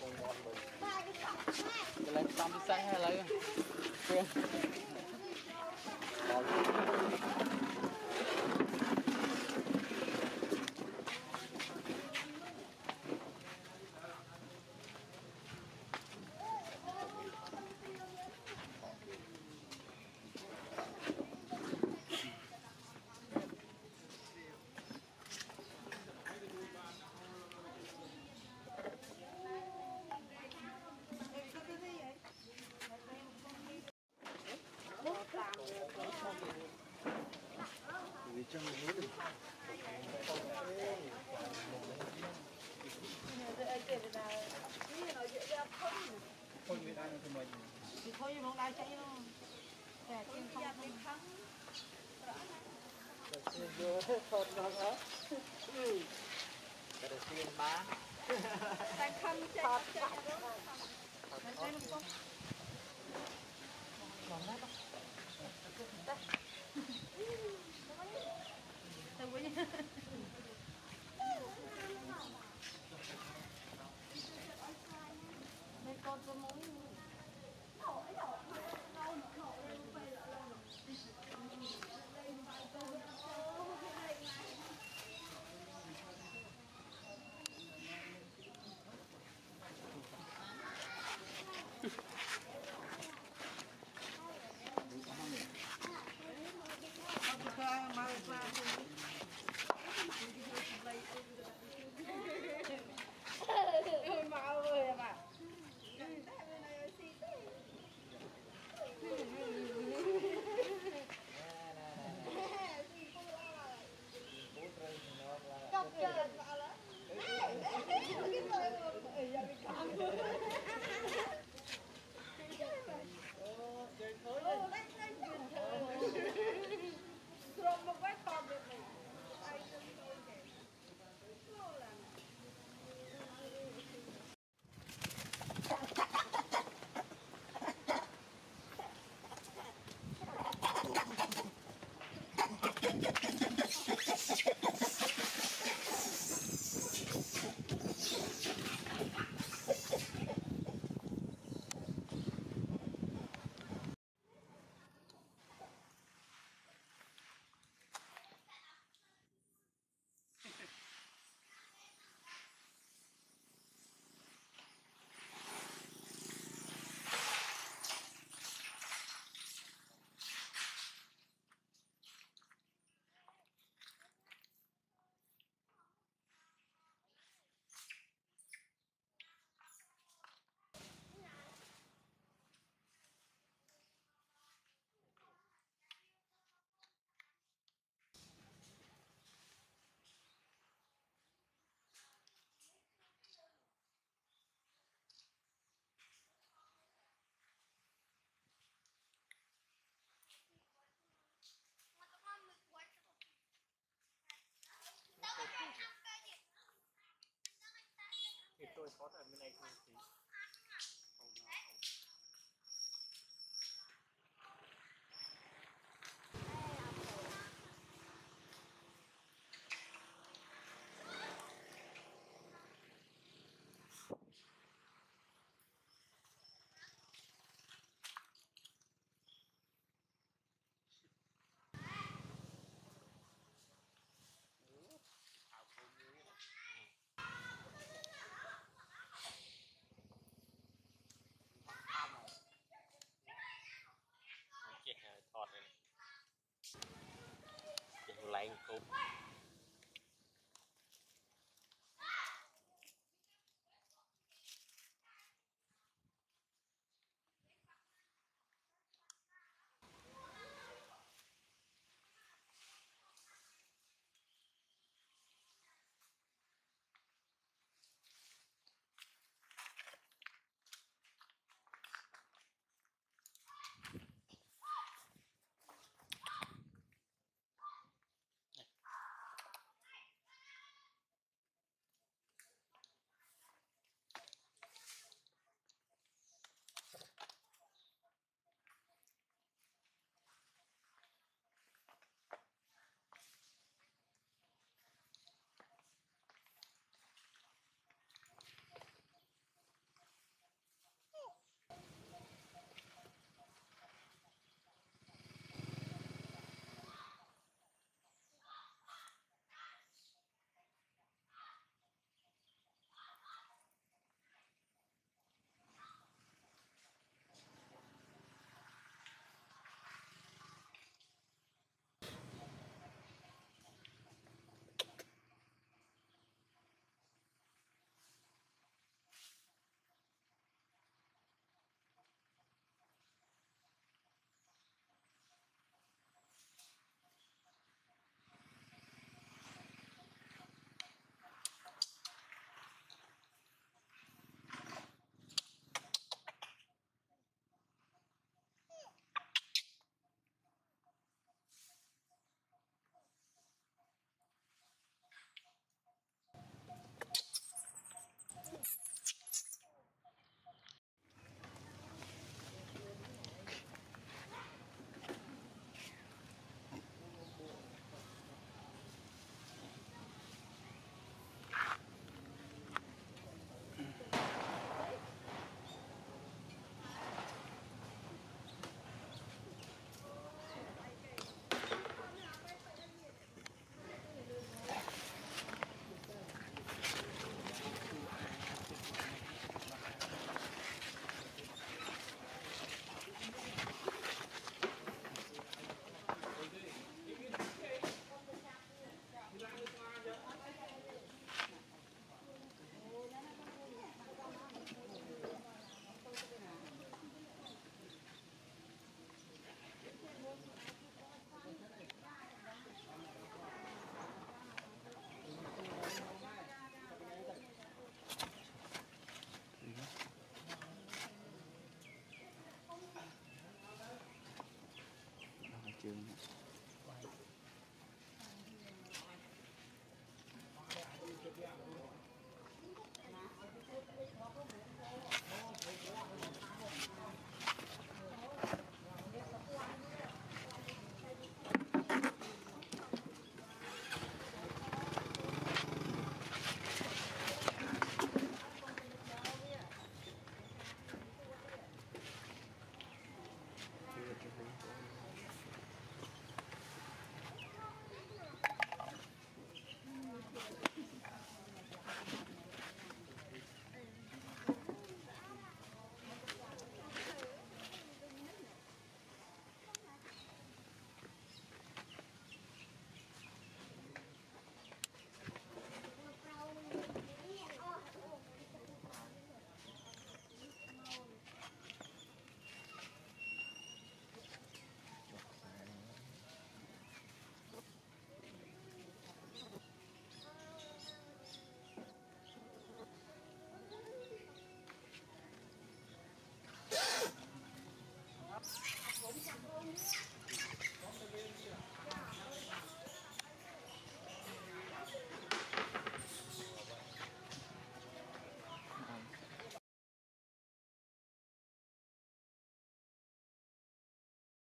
cái ngồi cùng bọn mình cái lên xong cái xanh hay lấy vì thì mình thì thôi mà lại chạy nó kẻ trên không không vô thôn đó hả bán tại không chạy chạy chạy nó không what amino acid is? em.